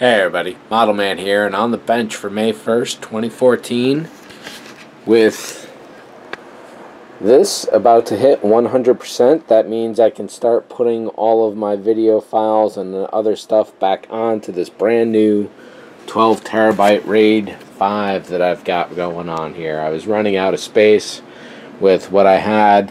Hey everybody, Model Man here and on the bench for May 1st, 2014 with this about to hit 100%. That means I can start putting all of my video files and other stuff back onto this brand new 12 terabyte RAID 5 that I've got going on here. I was running out of space with what I had.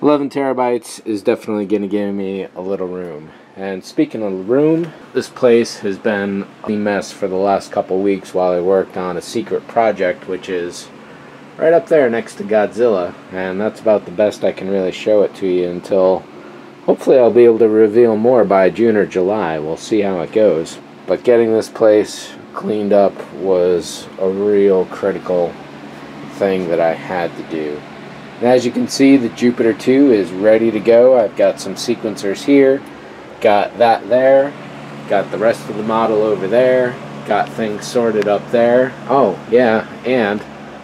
11 terabytes is definitely going to give me a little room. And speaking of the room, this place has been a mess for the last couple weeks while I worked on a secret project, which is right up there next to Godzilla. And that's about the best I can really show it to you until hopefully I'll be able to reveal more by June or July. We'll see how it goes. But getting this place cleaned up was a real critical thing that I had to do. And as you can see, the Jupiter 2 is ready to go. I've got some sequencers here got that there. Got the rest of the model over there. Got things sorted up there. Oh yeah and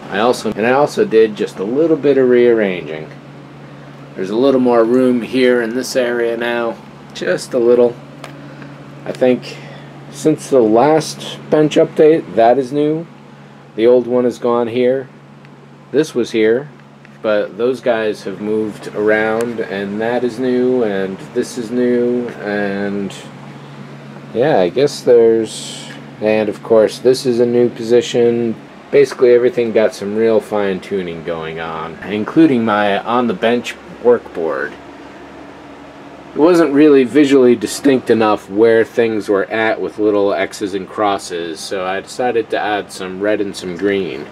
I also and I also did just a little bit of rearranging. There's a little more room here in this area now. Just a little. I think since the last bench update that is new. The old one is gone here. This was here but those guys have moved around and that is new and this is new and yeah I guess there's and of course this is a new position. Basically everything got some real fine tuning going on including my on the bench workboard. It wasn't really visually distinct enough where things were at with little X's and crosses so I decided to add some red and some green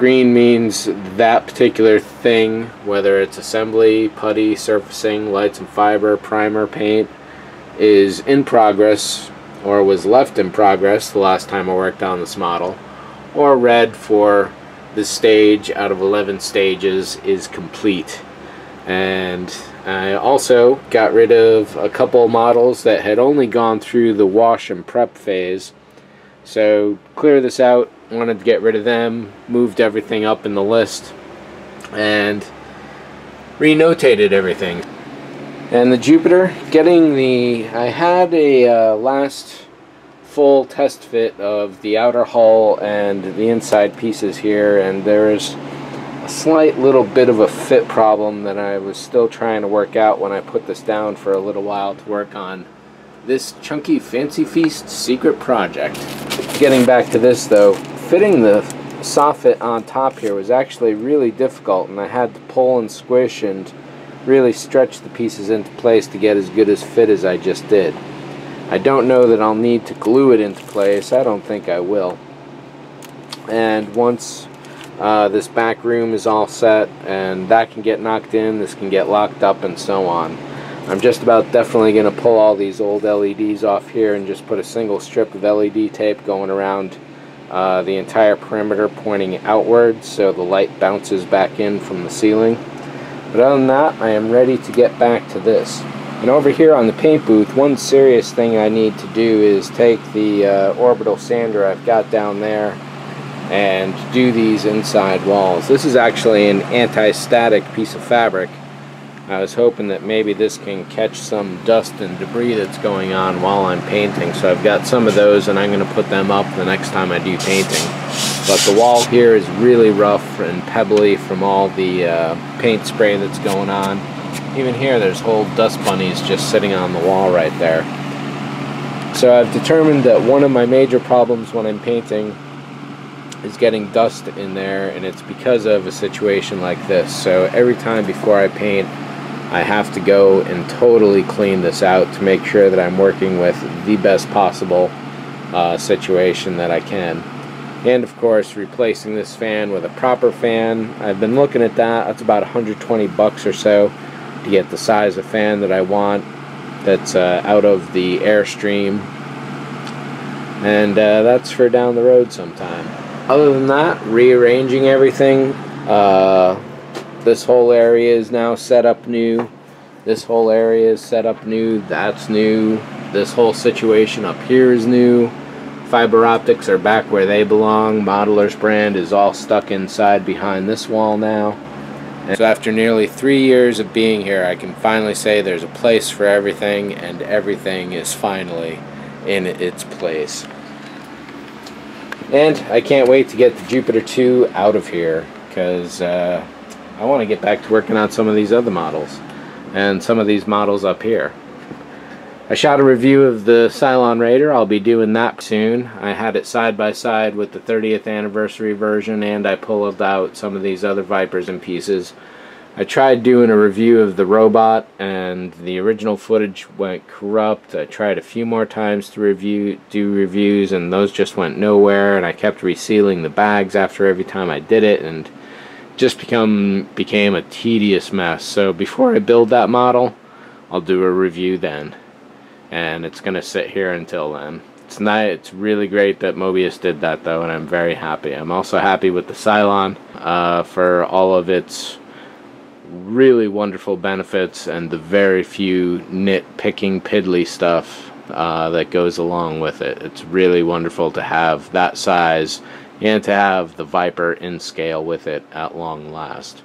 Green means that particular thing, whether it's assembly, putty, surfacing, lights and fiber, primer, paint, is in progress or was left in progress the last time I worked on this model. Or red for the stage out of 11 stages is complete. And I also got rid of a couple models that had only gone through the wash and prep phase. So clear this out. Wanted to get rid of them, moved everything up in the list, and renotated everything. And the Jupiter, getting the, I had a uh, last full test fit of the outer hull and the inside pieces here, and there's a slight little bit of a fit problem that I was still trying to work out when I put this down for a little while to work on this chunky Fancy Feast secret project. Getting back to this though, fitting the soffit on top here was actually really difficult and I had to pull and squish and really stretch the pieces into place to get as good as fit as I just did. I don't know that I'll need to glue it into place. I don't think I will. And once uh, this back room is all set and that can get knocked in, this can get locked up and so on. I'm just about definitely going to pull all these old LEDs off here and just put a single strip of LED tape going around uh, the entire perimeter pointing outward so the light bounces back in from the ceiling. But other than that, I am ready to get back to this. And over here on the paint booth, one serious thing I need to do is take the uh, orbital sander I've got down there and do these inside walls. This is actually an anti-static piece of fabric I was hoping that maybe this can catch some dust and debris that's going on while I'm painting. So I've got some of those and I'm going to put them up the next time I do painting. But the wall here is really rough and pebbly from all the uh, paint spray that's going on. Even here there's whole dust bunnies just sitting on the wall right there. So I've determined that one of my major problems when I'm painting is getting dust in there and it's because of a situation like this. So every time before I paint I have to go and totally clean this out to make sure that I'm working with the best possible uh, situation that I can. And of course, replacing this fan with a proper fan. I've been looking at that. That's about 120 bucks or so to get the size of fan that I want that's uh, out of the airstream. And uh, that's for down the road sometime. Other than that, rearranging everything. This whole area is now set up new. This whole area is set up new. That's new. This whole situation up here is new. Fiber optics are back where they belong. Modeler's brand is all stuck inside behind this wall now. And so after nearly three years of being here, I can finally say there's a place for everything and everything is finally in its place. And I can't wait to get the Jupiter 2 out of here because uh, I want to get back to working on some of these other models and some of these models up here. I shot a review of the Cylon Raider. I'll be doing that soon. I had it side by side with the 30th anniversary version and I pulled out some of these other Vipers and pieces. I tried doing a review of the robot and the original footage went corrupt. I tried a few more times to review do reviews and those just went nowhere and I kept resealing the bags after every time I did it and just become became a tedious mess. So before I build that model, I'll do a review then and it's gonna sit here until then. It's not. It's really great that Moebius did that though, and I'm very happy. I'm also happy with the Cylon uh, for all of its really wonderful benefits and the very few nitpicking piddly stuff uh, that goes along with it. It's really wonderful to have that size and to have the Viper in scale with it at long last.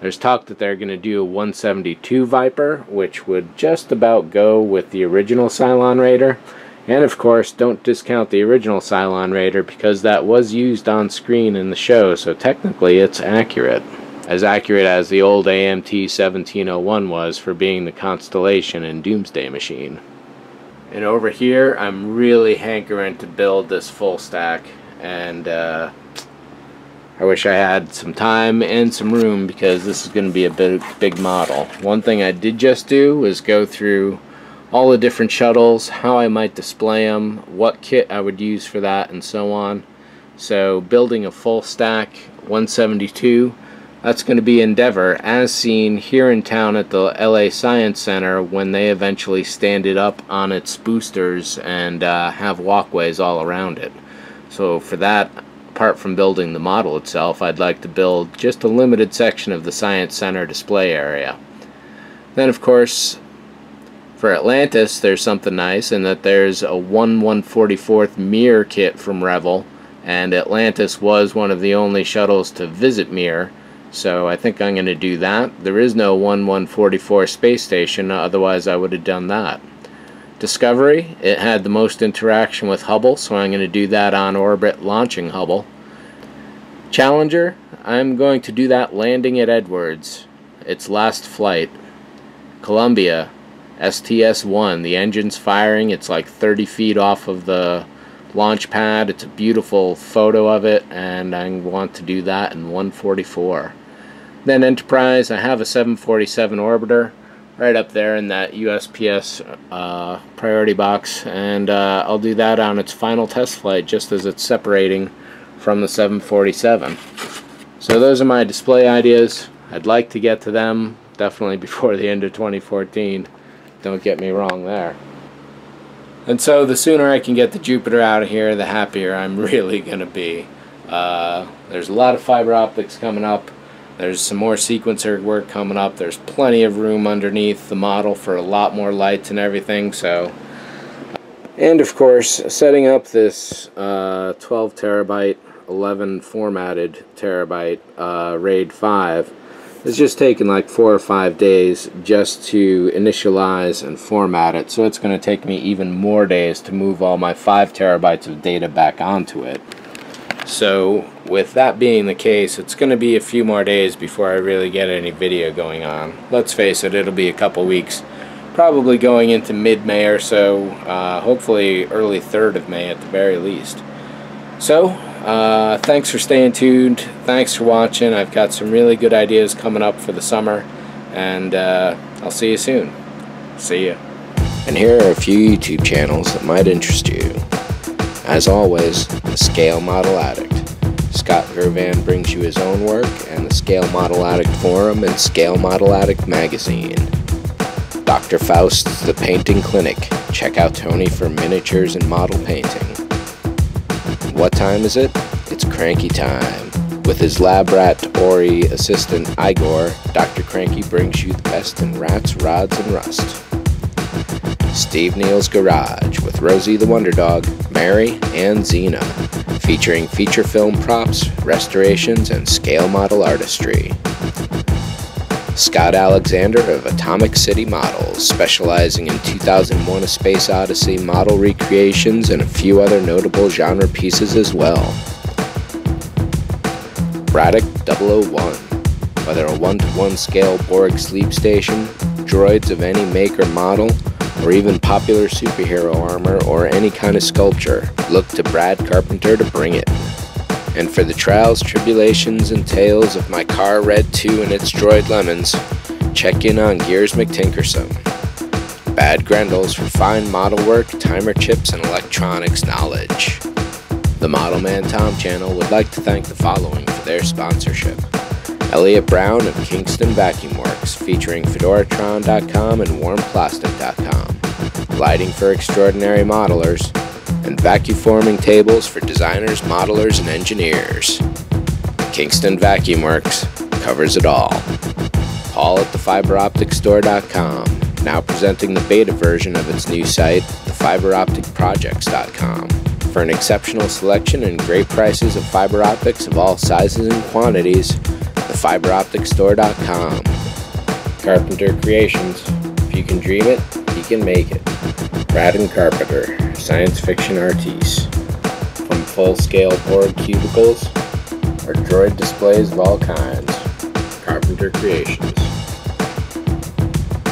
There's talk that they're going to do a 172 Viper, which would just about go with the original Cylon Raider. And of course, don't discount the original Cylon Raider because that was used on screen in the show, so technically it's accurate. As accurate as the old AMT 1701 was for being the Constellation and Doomsday Machine. And over here, I'm really hankering to build this full stack, and uh, I wish I had some time and some room because this is going to be a big, big model. One thing I did just do was go through all the different shuttles, how I might display them, what kit I would use for that, and so on. So building a full stack 172, that's going to be Endeavour as seen here in town at the LA Science Center when they eventually stand it up on its boosters and uh, have walkways all around it. So for that apart from building the model itself, I'd like to build just a limited section of the Science Center display area. Then, of course, for Atlantis, there's something nice in that there's a 1 144th Mir kit from Revell, and Atlantis was one of the only shuttles to visit Mir, so I think I'm going to do that. There is no 1 144 space station, otherwise I would have done that. Discovery, it had the most interaction with Hubble, so I'm going to do that on orbit launching Hubble. Challenger, I'm going to do that landing at Edwards, its last flight. Columbia, STS-1, the engine's firing, it's like 30 feet off of the launch pad, it's a beautiful photo of it, and I want to do that in 144. Then Enterprise, I have a 747 orbiter right up there in that USPS uh, priority box. And uh, I'll do that on its final test flight just as it's separating from the 747 so those are my display ideas. I'd like to get to them definitely before the end of 2014 don't get me wrong there. And so the sooner I can get the Jupiter out of here the happier I'm really gonna be. Uh, there's a lot of fiber optics coming up there's some more sequencer work coming up. There's plenty of room underneath the model for a lot more lights and everything. So, And of course, setting up this uh, 12 terabyte, 11 formatted terabyte uh, RAID 5 it's just taken like four or five days just to initialize and format it so it's going to take me even more days to move all my five terabytes of data back onto it so with that being the case, it's going to be a few more days before I really get any video going on. Let's face it, it'll be a couple weeks. Probably going into mid-May or so, uh, hopefully early 3rd of May at the very least. So, uh, thanks for staying tuned. Thanks for watching. I've got some really good ideas coming up for the summer. And uh, I'll see you soon. See ya. And here are a few YouTube channels that might interest you. As always, the Scale Model Addict. Scott Gervan brings you his own work and the Scale Model Addict Forum and Scale Model Addict Magazine. Dr. Faust's The Painting Clinic. Check out Tony for miniatures and model painting. What time is it? It's cranky time. With his lab rat Ori assistant Igor, Dr. Cranky brings you the best in rats, rods, and rust. Steve Neal's Garage with Rosie the Wonder Dog, Mary, and Xena, featuring feature film props, restorations, and scale model artistry. Scott Alexander of Atomic City Models, specializing in 2001 A Space Odyssey model recreations and a few other notable genre pieces as well. Braddock 001. Whether a one to one scale Borg sleep station, droids of any make or model, or even popular superhero armor or any kind of sculpture, look to Brad Carpenter to bring it. And for the trials, tribulations, and tales of my car Red 2 and its droid lemons, check in on Gears McTinkersome. Bad Grendels for fine model work, timer chips, and electronics knowledge. The Model Man Tom channel would like to thank the following for their sponsorship. Eliot Brown of Kingston Vacuum Works, featuring Fedoratron.com and WarmPlastic.com. Lighting for extraordinary modelers, and vacuum forming tables for designers, modelers, and engineers. Kingston Vacuum Works covers it all. Paul at thefiberopticstore.com, now presenting the beta version of its new site, thefiberopticprojects.com. For an exceptional selection and great prices of fiber optics of all sizes and quantities, thefiberopticstore.com. Carpenter Creations. If you can dream it, you can make it. Braden Carpenter science fiction artistes, from full-scale Borg cubicles or droid displays of all kinds. Carpenter Creations.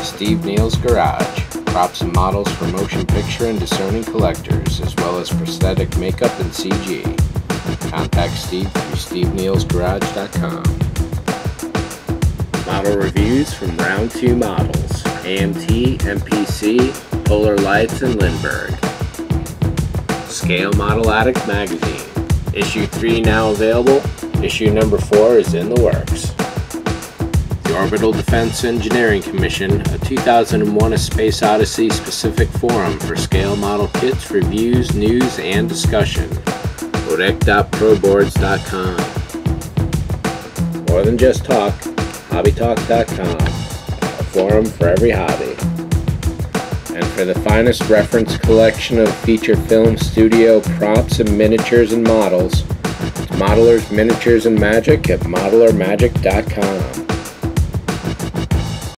Steve Neal's Garage. Props and models for motion picture and discerning collectors, as well as prosthetic makeup and CG. Contact Steve through stevenealsgarage.com. Model reviews from Round 2 Models, AMT, MPC, Polar Lights, and Lindbergh. Scale Model Addict magazine. Issue 3 now available. Issue number 4 is in the works. The Orbital Defense Engineering Commission, a 2001 A Space Odyssey specific forum for scale model kits, reviews, news, and discussion. Odec.proboards.com. More than just talk, hobbytalk.com, forum for every hobby and for the finest reference collection of feature film studio props and miniatures and models, Modelers Miniatures and Magic at modelermagic.com.